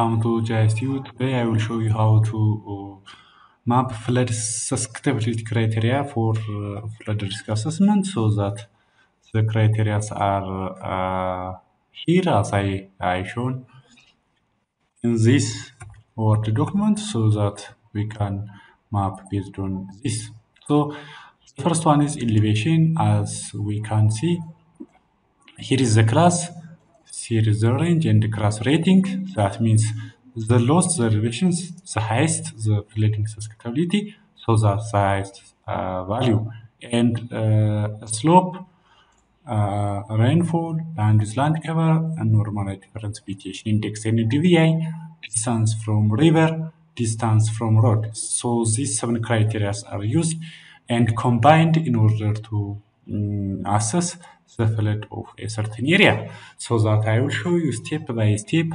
welcome to GIS Tube. Today I will show you how to uh, map flood susceptibility criteria for uh, flood risk assessment so that the criteria are uh, here as I, I shown in this Word document so that we can map based on this. So the first one is elevation as we can see. Here is the class, here is the range and the class rating. That means the lowest the the highest the flooding susceptibility, so the highest uh, value. And uh, slope, uh, rainfall, land is land cover, and normalized difference vegetation index and DVI, distance from river, distance from road. So these seven criteria are used and combined in order to um, assess the flood of a certain area. So that I will show you step by step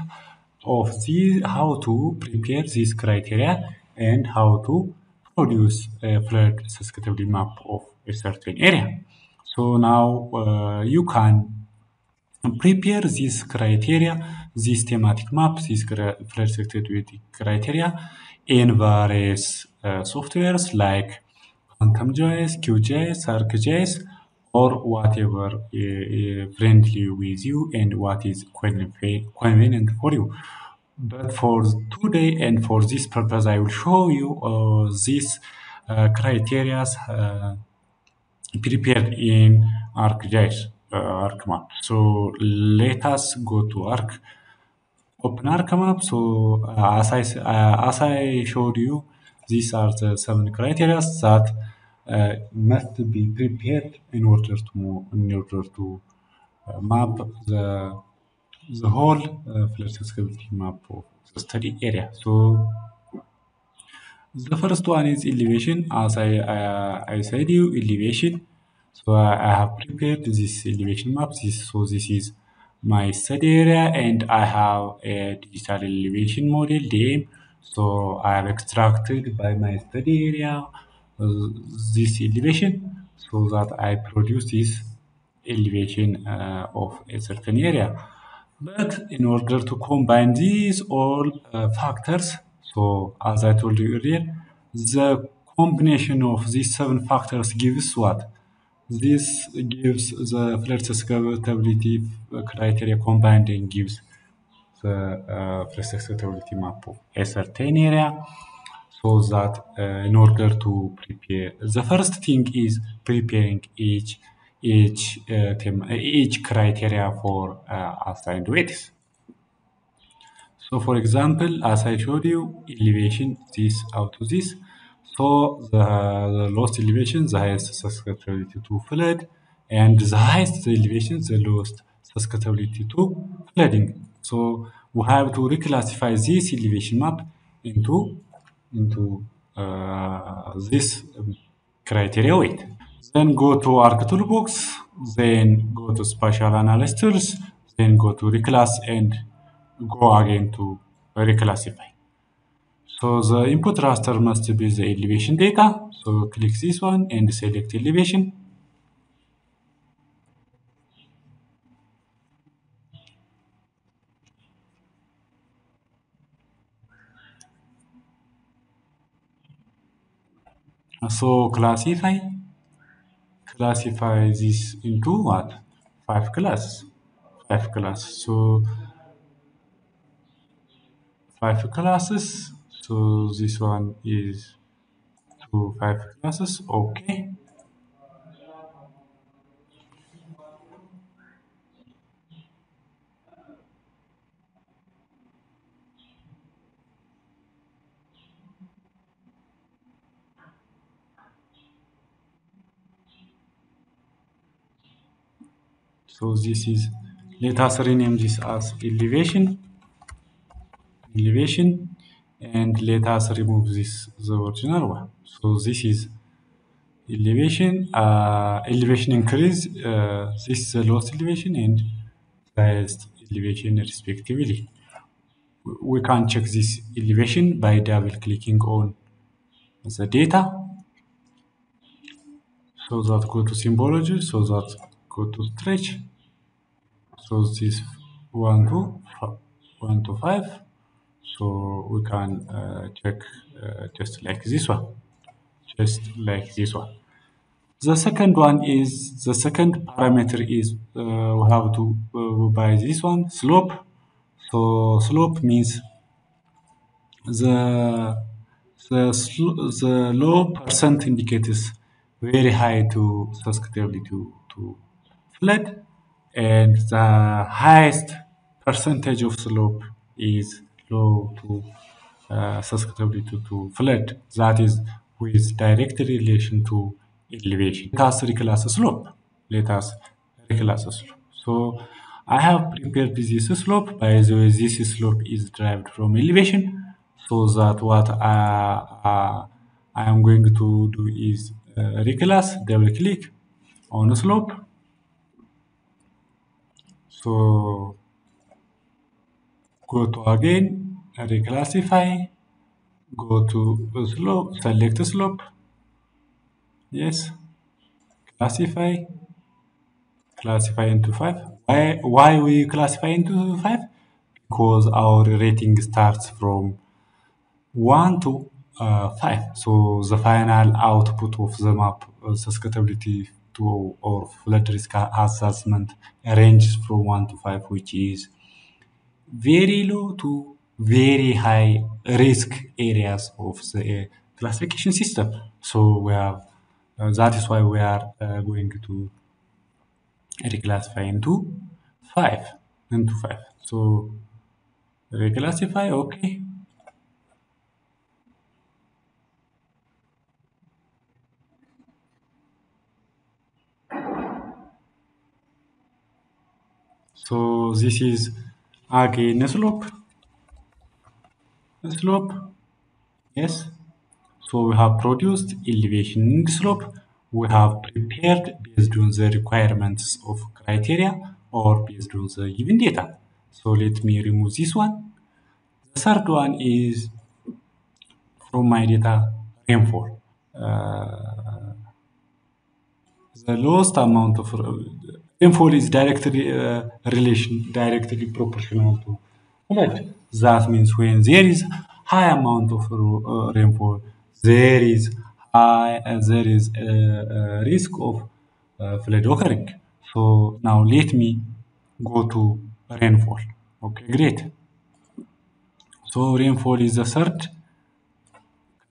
of the how to prepare this criteria and how to produce a flood susceptibility map of a certain area. So now uh, you can prepare this criteria, this thematic map, this flood susceptibility criteria in various uh, softwares like Quantum GIS, QGIS, ArcGIS, or whatever uh, friendly with you and what is convenient for you. But for today and for this purpose, I will show you uh, these uh, criteria prepared in ArcGIS, ArcMap. So let us go to Arc, open ArcMap. So as I as I showed you, these are the seven criteria that uh, must be prepared in order to in order to uh, map the the whole uh, flood susceptibility map of the study area. So the first one is elevation. As I I said you elevation. So I have prepared this elevation map. This so this is my study area, and I have a digital elevation model DEM. So I have extracted by my study area uh, this elevation so that I produce this elevation uh, of a certain area. But in order to combine these all uh, factors, so as I told you earlier, the combination of these seven factors gives what? This gives the flood susceptibility criteria combined and gives the uh, flood susceptibility map of a certain area so that uh, in order to prepare the first thing is preparing each each uh, theme, each criteria for uh, assigned weights. So for example as i showed you elevation this out of this. So the, the lowest elevation the highest susceptibility to flood and the highest elevation the lowest susceptibility to flooding. So we have to reclassify this elevation map into into uh, this criteria weight. Then go to Arc Toolbox, then go to Spatial Analyst, then go to Reclass and go again to reclassify. So the input raster must be the elevation data. So click this one and select elevation. Uh, so classify, classify this into what? Five classes, five classes. So five classes. So this one is to five classes. Okay. So this is, let us rename this as elevation, elevation, and let us remove this, the original one. So this is elevation, uh, elevation increase, uh, this is the lowest elevation and highest elevation respectively. We can check this elevation by double clicking on the data. So that go to symbology, so that go to stretch. So this one to one to five. So we can uh, check uh, just like this one, just like this one. The second one is the second parameter is uh, we have to uh, by this one slope. So slope means the the the low percent indicates very high to susceptibility to, to flood and the highest percentage of slope is low to uh, susceptibility to, flood. That is with direct relation to elevation. Let us reclass slope. Let us reclass slope. So i have prepared this slope. By the way this slope is derived from elevation. So that what I, uh, I am going to do is uh, reclass, double click on the slope. So go to again, reclassify, go to slope, select slope. Yes, classify, classify into 5. Why, why we classify into 5? Because our rating starts from 1 to uh, 5. So the final output of the map uh, susceptibility to or flood risk assessment ranges from 1 to 5, which is very low to very high risk areas of the classification system. So we have uh, that is why we are uh, going to reclassify into 5 into 5. So reclassify, okay. So this is again slope. Slope. Yes. So we have produced elevation slope. We have prepared based on the requirements of criteria or based on the given data. So let me remove this one. The third one is from my data rainfall. Uh, the lowest amount of rainfall is directly uh, relation directly proportional to flood. That means when there is high amount of uh, rainfall, there is high uh, there is a, risk of flood occurring. So now let me go to rainfall. Okay, great. So rainfall is the third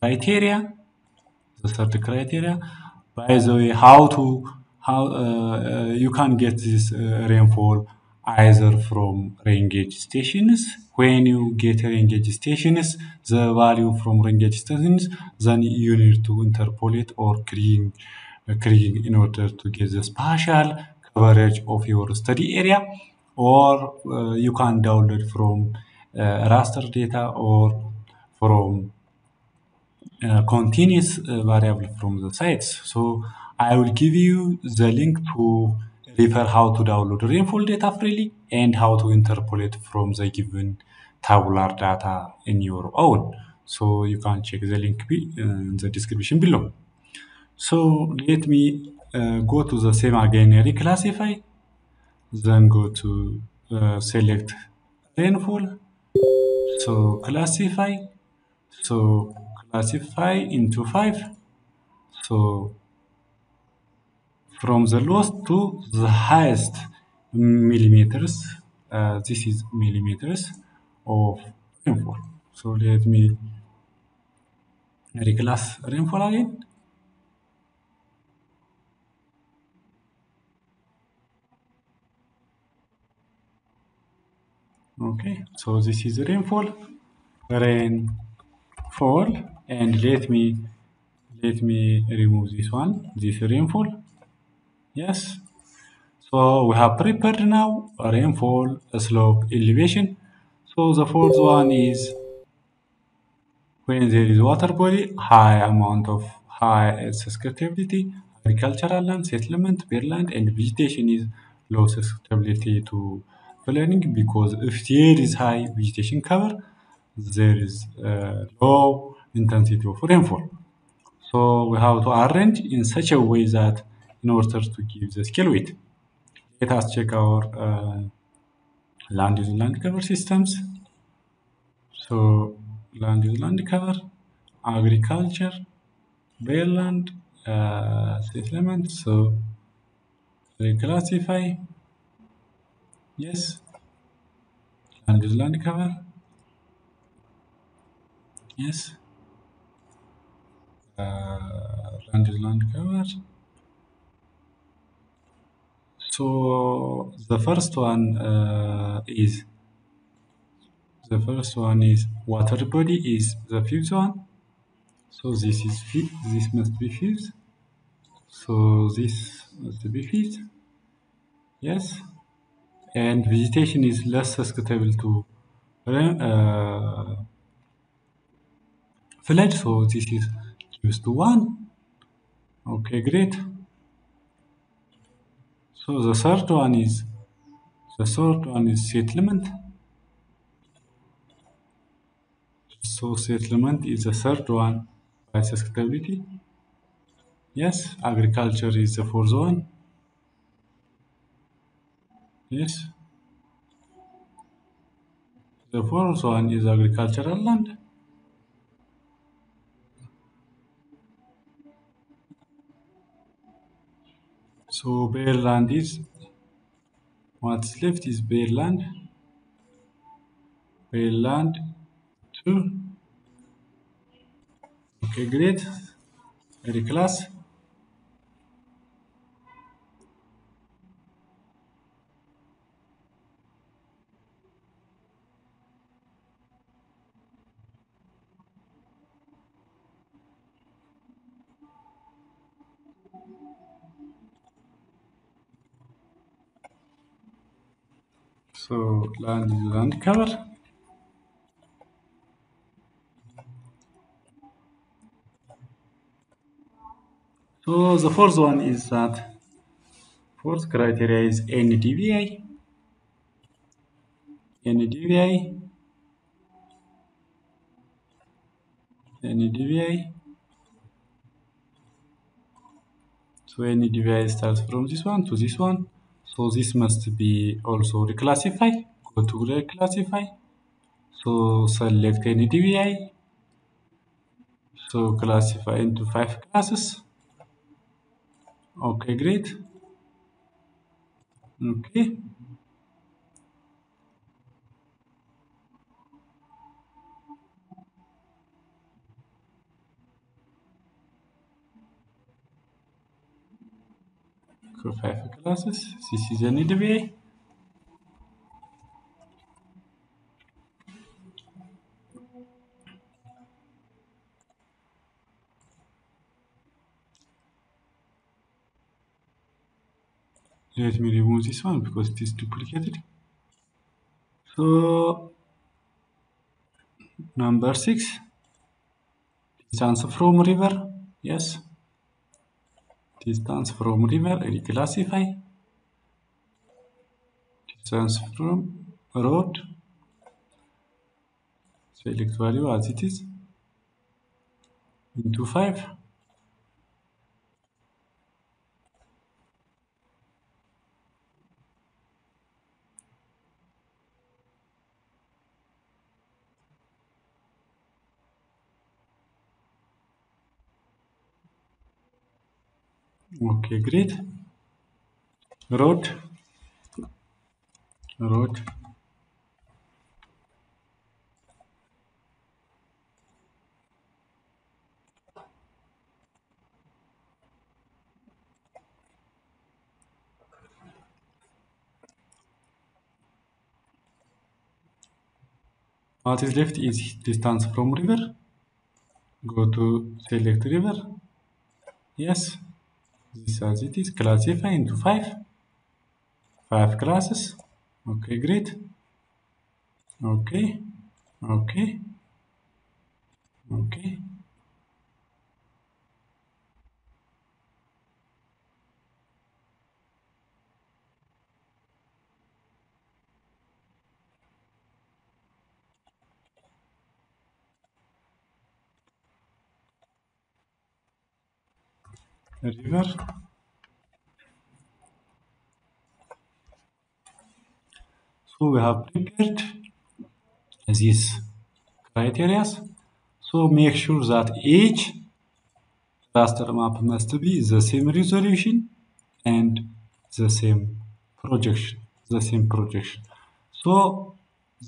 criteria. The third criteria. By the way, how to how uh, you can get this uh, rainfall either from rain gauge stations. When you get rain gauge stations, the value from rain gauge stations, then you need to interpolate or Kriging, Kriging in order to get the spatial coverage of your study area, or uh, you can download from raster data or from uh, continuous uh, variable from the sites. So I will give you the link to refer how to download rainfall data freely and how to interpolate from the given tabular data in your own. So you can check the link in the description below. So let me uh, go to the same again reclassify, then go to uh, select rainfall. So classify, so classify into five. So from the lowest to the highest millimeters, uh, this is millimeters of rainfall. So let me reclass rainfall again. Okay, so this is rainfall, rainfall, and let me let me remove this one, this rainfall. Yes. So we have prepared now rainfall, slope, elevation. So the fourth one is when there is water body, high amount of high susceptibility, agricultural land, settlement, bare land, and vegetation is low susceptibility to flooding because if there is high vegetation cover, there is uh, low intensity of rainfall. So we have to arrange in such a way that in order to give the scale weight. Let us check our uh, land using land cover systems. So land is land cover, agriculture, bare land, uh, settlement. So reclassify. Yes. Land is land cover. Yes. Uh, land is land cover. So the first one uh, is the first one is water body is the fifth one. So this is fifth. This must be fifth. So this must be fifth. Yes. And vegetation is less susceptible to uh, flood. So this is used to one. Okay, great. So the third one is the third one is settlement. So settlement is the third one by susceptibility. Yes, agriculture is the fourth one. Yes. The fourth one is agricultural land. So bare land is what's left is bare land. Bare land two. Okay, great. Very class. So land is land cover. So the fourth one is that fourth criteria is NDVI. NDVI. NDVI. So NDVI starts from this one to this one. So this must be also reclassify. Go to reclassify. So select NDVI. So classify into five classes. Okay, great. Okay. For five classes, this is an NDVI. Let me remove this one because it is duplicated. So number six, distance from river. Yes. Distance from river, reclassify. Distance from road. Select value as it is. Into five. Okay, great. Road. Road. What is left is distance from river. Go to select river. Yes. This as it is. Classify into five. Five classes. Okay, great. Okay. Okay. Okay. River. So we have prepared these criteria. So make sure that each raster map must be the same resolution and the same projection, the same projection. So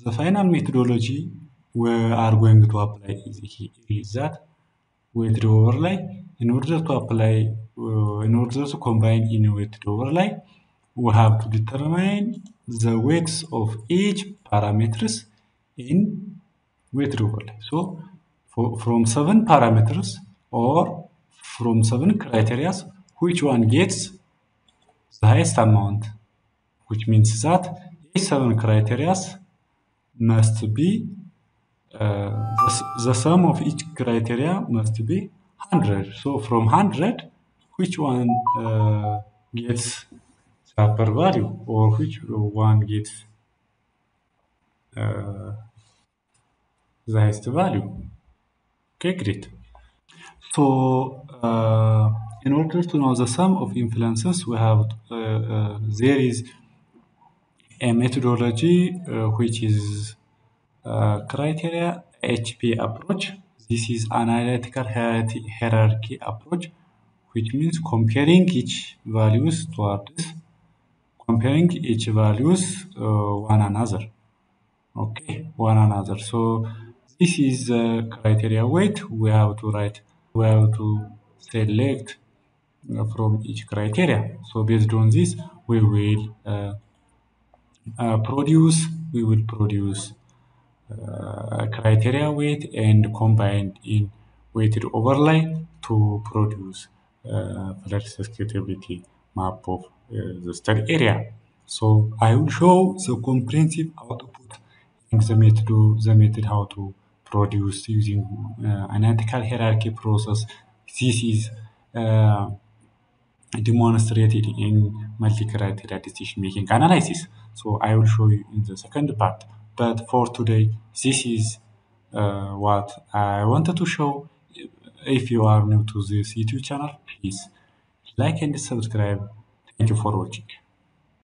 the final methodology we are going to apply is, that weighted overlay. In order to apply, in order to combine in weighted overlay, we have to determine the weights of each parameters in weighted overlay. So for, from seven parameters or from seven criteria, which one gets the highest amount, which means that each seven criteria must be uh, the, the sum of each criteria must be 100. So from 100, which one uh, gets the upper value or which one gets uh, the highest value? Okay, great. So uh, in order to know the sum of influences, we have uh, there is a methodology which is uh, criteria AHP approach. This is analytical hierarchy approach, which means comparing each values towards comparing each values uh, one another. Okay, one another. So this is the criteria weight. We have to write. We have to select uh, from each criteria. So based on this, we will uh, produce. We will produce uh, criteria weight and combined in weighted overlay to produce uh, flood map of uh, the study area. So I will show the comprehensive output and the method, the method how to produce using uh, analytical hierarchy process. This is demonstrated in multi-criteria decision-making analysis. So I will show you in the second part. But for today, this is uh, what I wanted to show. If you are new to this YouTube channel, please like and subscribe. Thank you for watching.